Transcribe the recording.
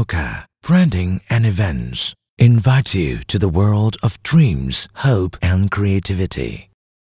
Mocha, branding and events invite you to the world of dreams, hope, and creativity.